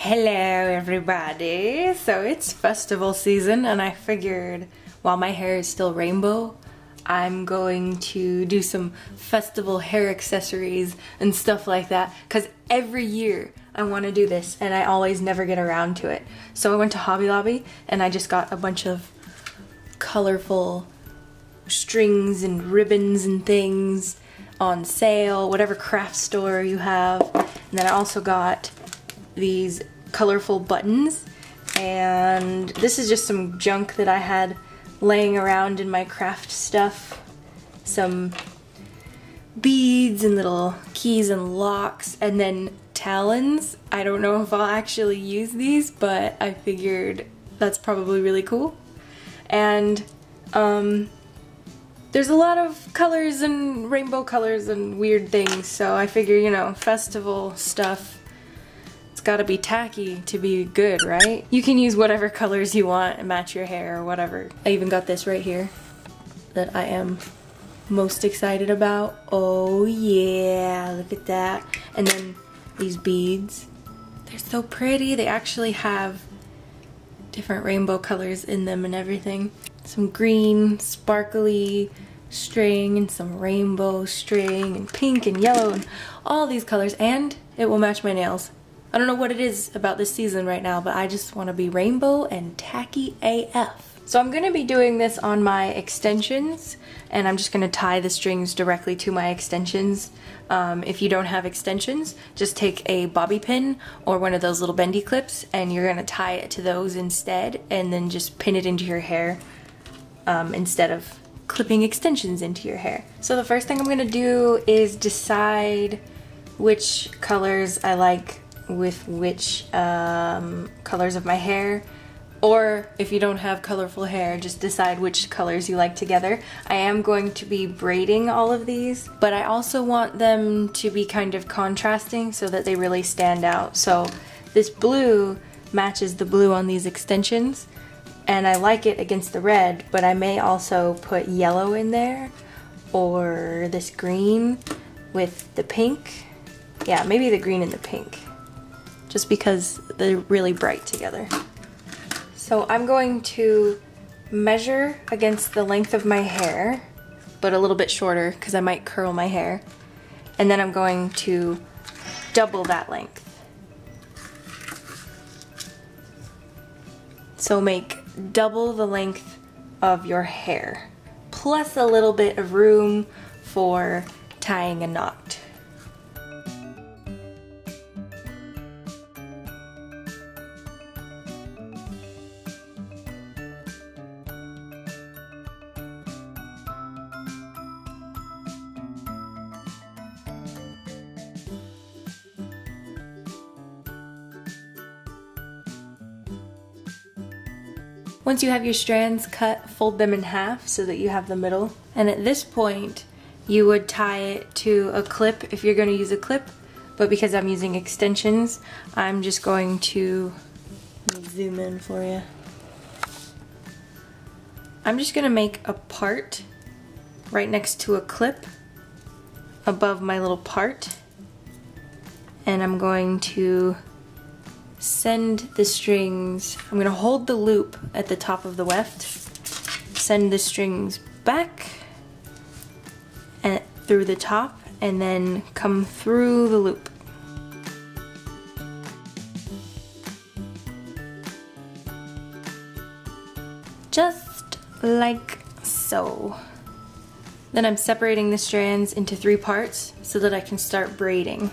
Hello everybody! So it's festival season and I figured while my hair is still rainbow, I'm going to do some festival hair accessories and stuff like that because every year I want to do this and I always never get around to it. So I went to Hobby Lobby and I just got a bunch of colorful strings and ribbons and things on sale, whatever craft store you have. And then I also got these colorful buttons and this is just some junk that I had laying around in my craft stuff. Some beads and little keys and locks and then talons. I don't know if I'll actually use these but I figured that's probably really cool. And um, there's a lot of colors and rainbow colors and weird things so I figure you know festival stuff it's gotta be tacky to be good, right? You can use whatever colors you want and match your hair or whatever. I even got this right here that I am most excited about. Oh yeah, look at that. And then these beads. They're so pretty. They actually have different rainbow colors in them and everything. Some green, sparkly string and some rainbow string and pink and yellow and all these colors and it will match my nails. I don't know what it is about this season right now, but I just want to be rainbow and tacky AF. So I'm going to be doing this on my extensions, and I'm just going to tie the strings directly to my extensions. Um, if you don't have extensions, just take a bobby pin or one of those little bendy clips, and you're going to tie it to those instead, and then just pin it into your hair um, instead of clipping extensions into your hair. So the first thing I'm going to do is decide which colors I like with which um, colors of my hair or if you don't have colorful hair, just decide which colors you like together. I am going to be braiding all of these, but I also want them to be kind of contrasting so that they really stand out. So this blue matches the blue on these extensions, and I like it against the red, but I may also put yellow in there, or this green with the pink. Yeah, maybe the green and the pink just because they're really bright together. So I'm going to measure against the length of my hair, but a little bit shorter because I might curl my hair. And then I'm going to double that length. So make double the length of your hair, plus a little bit of room for tying a knot. Once you have your strands cut, fold them in half so that you have the middle. And at this point, you would tie it to a clip if you're going to use a clip. But because I'm using extensions, I'm just going to zoom in for you. I'm just going to make a part right next to a clip above my little part. And I'm going to send the strings, I'm gonna hold the loop at the top of the weft, send the strings back and through the top and then come through the loop. Just like so. Then I'm separating the strands into three parts so that I can start braiding.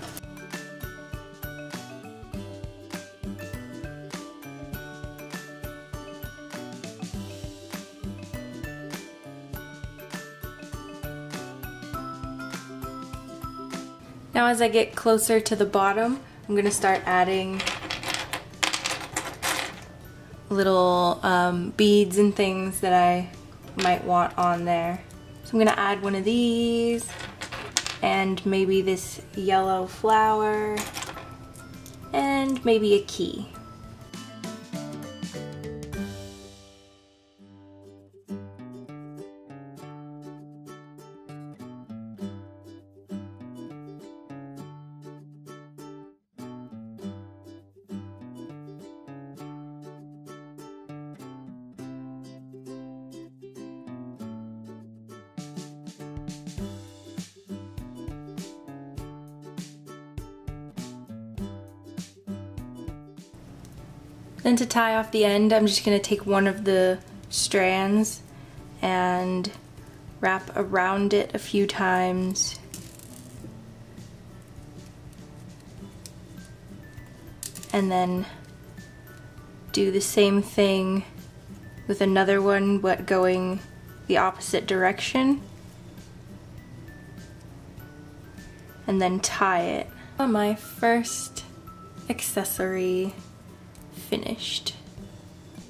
Now as I get closer to the bottom, I'm going to start adding little um, beads and things that I might want on there. So I'm going to add one of these and maybe this yellow flower and maybe a key. Then to tie off the end, I'm just going to take one of the strands and wrap around it a few times. And then do the same thing with another one but going the opposite direction. And then tie it. My first accessory finished.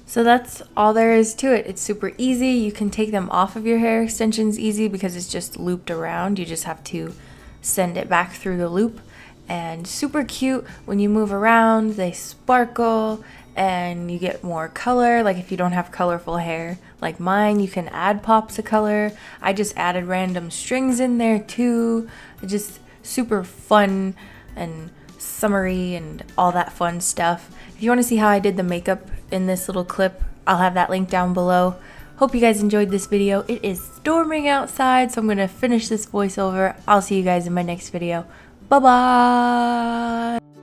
So that's all there is to it. It's super easy. You can take them off of your hair extensions easy because it's just looped around. You just have to send it back through the loop. And super cute when you move around, they sparkle and you get more color. Like if you don't have colorful hair like mine, you can add pops of color. I just added random strings in there too. Just super fun and summery and all that fun stuff. If you want to see how I did the makeup in this little clip, I'll have that link down below. Hope you guys enjoyed this video. It is storming outside, so I'm going to finish this voiceover. I'll see you guys in my next video. Bye-bye!